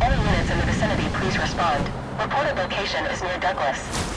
Any units in the vicinity, please respond. Reported location is near Douglas.